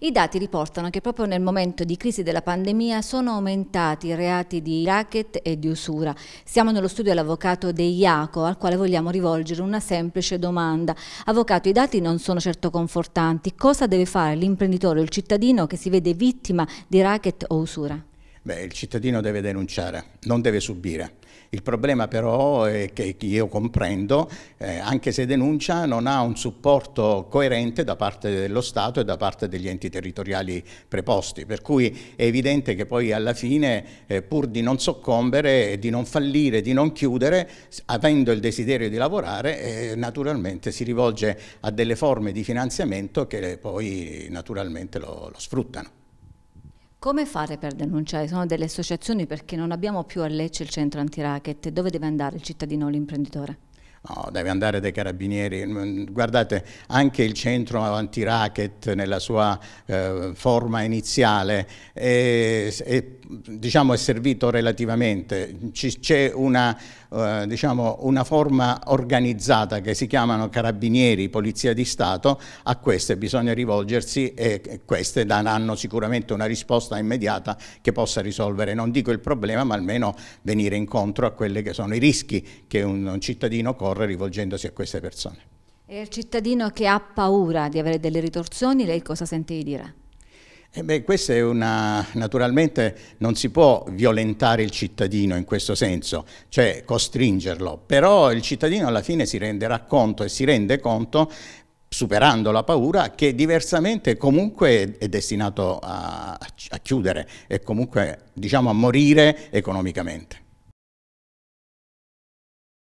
I dati riportano che proprio nel momento di crisi della pandemia sono aumentati i reati di racket e di usura. Siamo nello studio dell'avvocato De Iaco, al quale vogliamo rivolgere una semplice domanda. Avvocato, i dati non sono certo confortanti. Cosa deve fare l'imprenditore o il cittadino che si vede vittima di racket o usura? Beh, il cittadino deve denunciare, non deve subire. Il problema però è che io comprendo, eh, anche se denuncia, non ha un supporto coerente da parte dello Stato e da parte degli enti territoriali preposti, per cui è evidente che poi alla fine, eh, pur di non soccombere, di non fallire, di non chiudere, avendo il desiderio di lavorare, eh, naturalmente si rivolge a delle forme di finanziamento che poi naturalmente lo, lo sfruttano. Come fare per denunciare? Sono delle associazioni perché non abbiamo più a Lecce il centro anti-racket. Dove deve andare il cittadino o l'imprenditore? No, deve andare dai carabinieri. Guardate, anche il centro anti-racket nella sua eh, forma iniziale è, è, diciamo, è servito relativamente. C'è una, eh, diciamo, una forma organizzata che si chiamano carabinieri, polizia di Stato, a queste bisogna rivolgersi e queste daranno sicuramente una risposta immediata che possa risolvere, non dico il problema, ma almeno venire incontro a quelli che sono i rischi che un, un cittadino corre occorre rivolgendosi a queste persone. E il cittadino che ha paura di avere delle ritorsioni, lei cosa sente di dire? Eh beh, questa è una, naturalmente non si può violentare il cittadino in questo senso, cioè costringerlo, però il cittadino alla fine si renderà conto e si rende conto superando la paura che diversamente comunque è destinato a, a chiudere e comunque diciamo a morire economicamente.